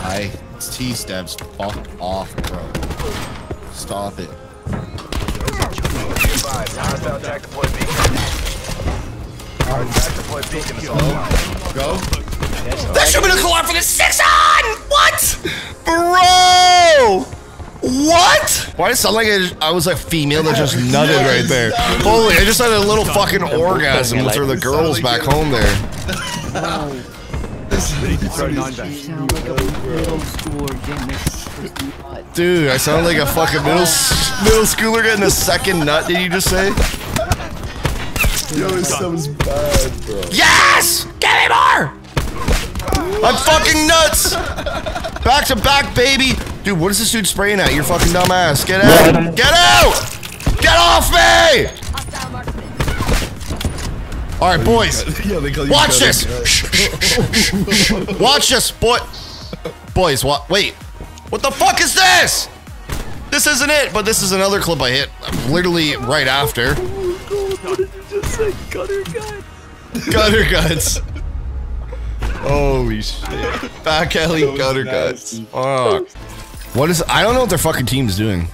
I T steps. Fuck off, bro. Stop it. Hostile Tac deploy beacon. Tac deploy beacon is online. Go. That should have been a collab for the six on! What? Bro! What? Why does it sound like I, I was a female that just nutted right there? Holy, I just had a little fucking orgasm with her, the girls back home there. Dude, I sound like a fucking middle, middle schooler getting a second nut, did you just say? Yo, it sounds bad, bro. Yes! Give me more! I'm fucking nuts! Back to back, baby! Dude, what is this dude spraying at? You're fucking dumbass. Get out! Get out! Get off me! Alright, boys. Yeah, they call you Watch this! Shh, shh, shh, shh. Watch this, boy. Boys, what? Wait. What the fuck is this? This isn't it, but this is another clip I hit um, literally right after. Gutter guts. Gutter guts. Holy shit. Back alley gutter guts. Fuck. What is I don't know what their fucking team's doing.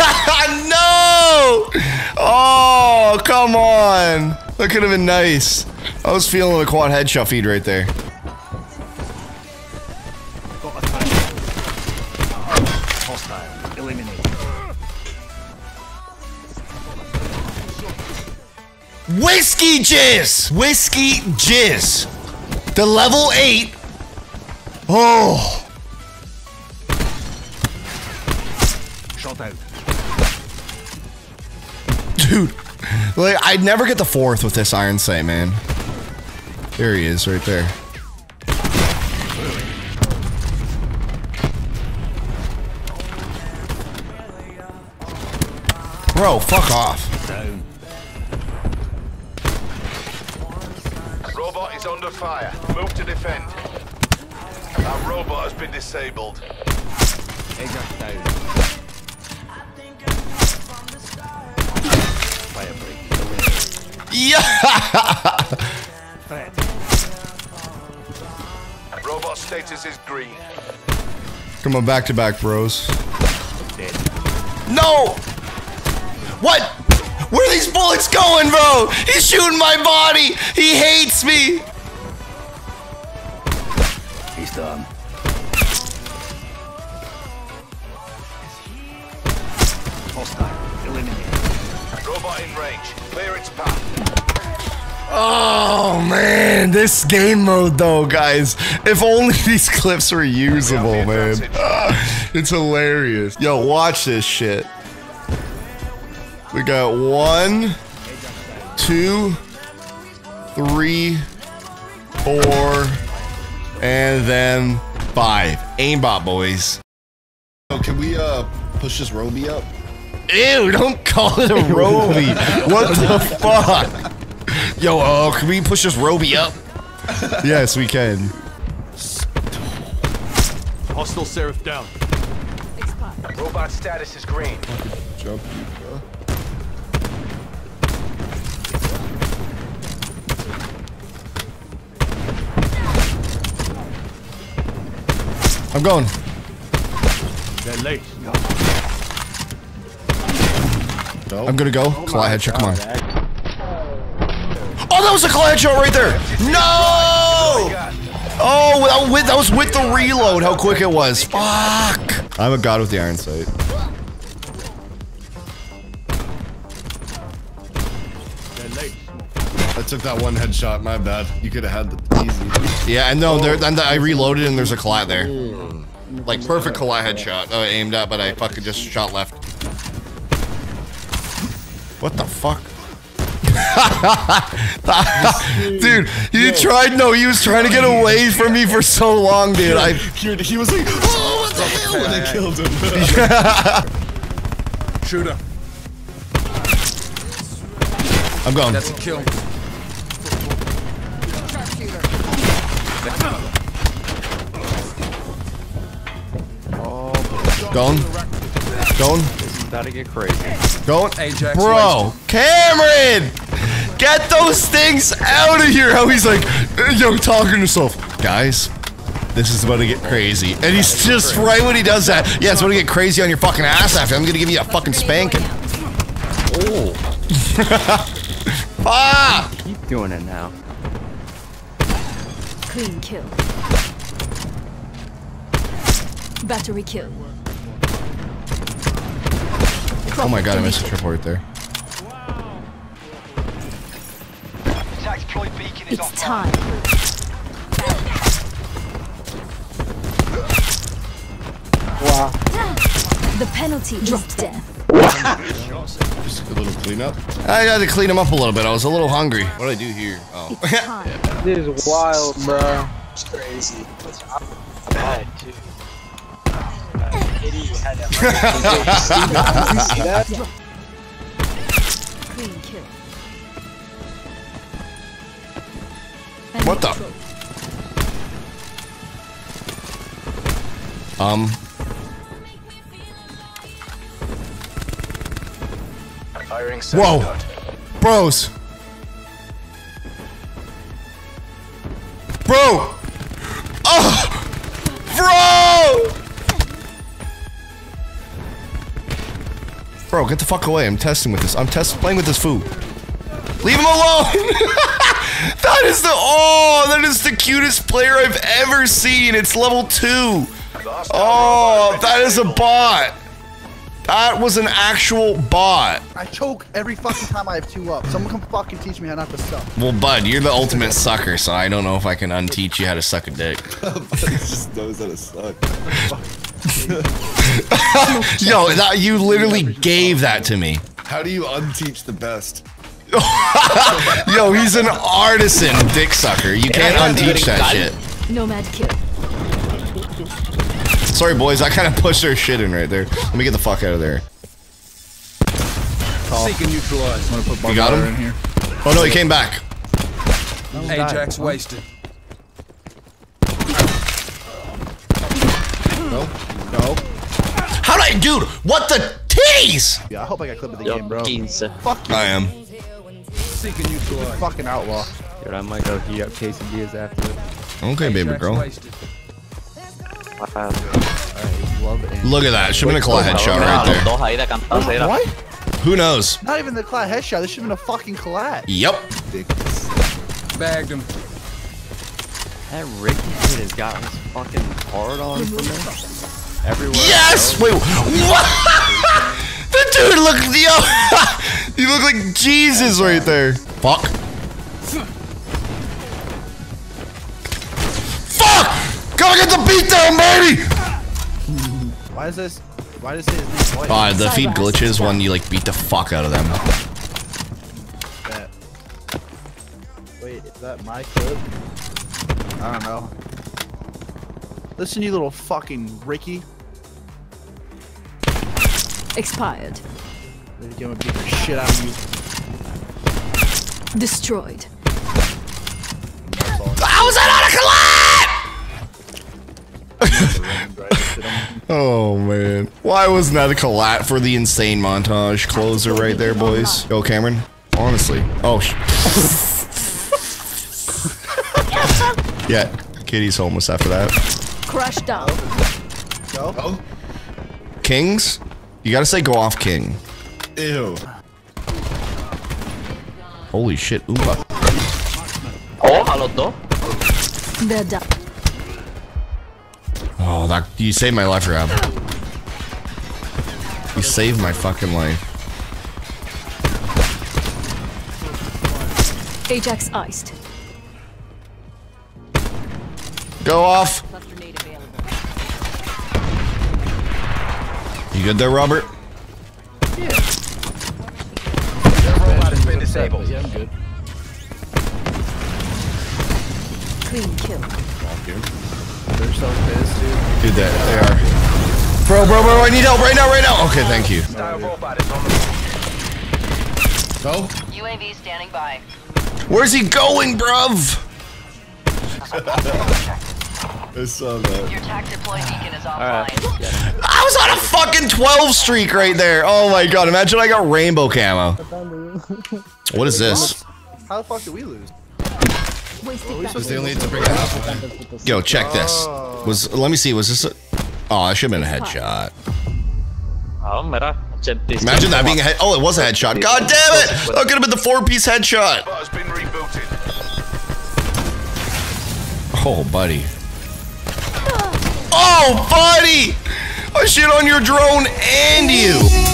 no! Oh, come on. That could have been nice. I was feeling a quad headshot feed right there. Whiskey Jizz! Whiskey Jizz. The level 8. Oh. Dude. Like, I'd never get the fourth with this iron sight, man. There he is, right there. Bro, fuck off. Down. Robot is under fire. Move to defend. That robot has been disabled. Ajax down. Firebreak. Yeah! Robot status is green. Come on, back to back, bros. Dead. No! What? Where are these bullets going, bro? He's shooting my body! He hates me! He's done. Eliminated. In range. Clear its path. Oh man, this game mode though, guys. If only these clips were usable, We have the man. It's hilarious. Yo, watch this shit. We got one, two, three, four, and then five. Aimbot, boys. Oh, can we uh push this Roby up? Ew, don't call it a Roby. what the fuck? Yo, uh, can we push this Roby up? yes, we can. Hostile Seraph down. Robot status is green. Jump, bro. I'm going. They're late. No. I'm gonna go. Oh collide headshot, come on. Oh, that was a collat headshot right there. No! Oh, that was with, that was with the reload. How quick it was. Fuck. I'm a god with the iron sight. I took that one headshot. My bad. You could have had the easy. Yeah, and no, there, and I reloaded and there's a collat there. Hmm. Like perfect collat headshot. Oh, I aimed at, but I fucking just shot left. What the fuck? dude, he tried. No, he was trying to get away from me for so long, dude. I He, he was like, oh, what the hell? And I killed him. Shooter. I'm going. That's a kill. Gone. Going. About to get crazy. Don't, Ajax bro, Cameron, get those things out of here. How he's like, "Eh, yo, talking to himself, guys. This is about to get crazy, and he's just right when he does that. Yeah, it's about to get crazy on your fucking ass after. I'm gonna give you a fucking spanking. Oh. ah! Keep doing it now. Clean kill. Battery kill. Oh my god, I missed a triple right there. It's time. Wow. The penalty is death. Just a little cleanup. I had to clean him up a little bit. I was a little hungry. What did I do here? Oh. It's time. This is wild, bro. It's crazy. Bad, too. Idiot had that See that? Clean kill. What the? Um. Firing Whoa. Bros. Bro, get the fuck away. I'm testing with this. I'm test playing with this food. Leave him alone. that is the oh, that is the cutest player I've ever seen. It's level 2. Last Oh, robot has been that is a bot. That was an actual bot. I choke every fucking time I have two up. Someone come fucking teach me how not to suck. Well, bud, you're the ultimate sucker, so I don't know if I can unteach you how to suck a dick. he just knows how to suck. Yo, that you literally gave that to me. How do you unteach the best? Yo, he's an artisan dick sucker. You can't unteach that shit. Nomad kill. Sorry, boys, I kind of pushed their shit in right there. Let me get the fuck out of there. Seeking neutralized. I'm gonna put You got him? in here. Oh no, he came back. Ajax wasted. No. How'd dude? What the titties? Yeah, I hope I got clip of the game, bro. 15. Fuck you, I am. Seeking neutralized. fucking outlaw. Dude, I might go heat up quesadillas after it. Okay, baby girl. wasted. Wow. Love. Look at that. Should have been a claw headshot right there. Dos ahí de cantados ahí. What? Who knows? Not even the collat headshot. This should have been a fucking collat. Yep. Bagged him. That Ricky kid has got his fucking hard on for there. Everywhere. Yes! Wait, what? the dude looked, yo! you look like Jesus right there. Fuck. Fuck! Gotta get the beat down, baby! Why is this? Why does it say his name? Uh, the feed glitches when you like beat the fuck out of them. Wait, is that my clip? I don't know. Listen, you little fucking Ricky. Expired. I'm gonna beat the shit out of you. Destroyed. How was that not a collat? oh man. Why wasn't that a collat for the insane montage closer right there, boys? Yo, Cameron. Honestly. Oh, sh- yeah. Kitty's homeless after that. Crash down. Go. Kings? You gotta say go off king. Ew. Holy shit, Oompa. Oh, a los dos. They're done. Oh, that you saved my life, Rob. You saved my fucking life. Ajax iced. Go off. You good there, Robert? Yeah. Their Robot has been disabled. Yeah, I'm good. Clean kill. They're so pissed, dude. Dude, that they are. Bro, bro, bro, I need help right now, right now. Okay, thank you. Style robot is on the Go. UAV standing by. Where's he going, bruv? I saw that. Your TAC deploy beacon is Alright. offline. Yeah. I was on a fucking 12 streak right there. Oh my god, imagine I got rainbow camo. What is this? How the fuck did we lose? Wasting Because they only need to bring it up. Yo, check this. Oh. Was let me see. Was this? A, oh, I should have been a headshot. Oh, Imagine that being a head. Oh, it was a headshot. God damn it! That could have been the four-piece headshot. Bot has been rebooted. Oh, buddy. Oh, buddy! I shit on your drone and you.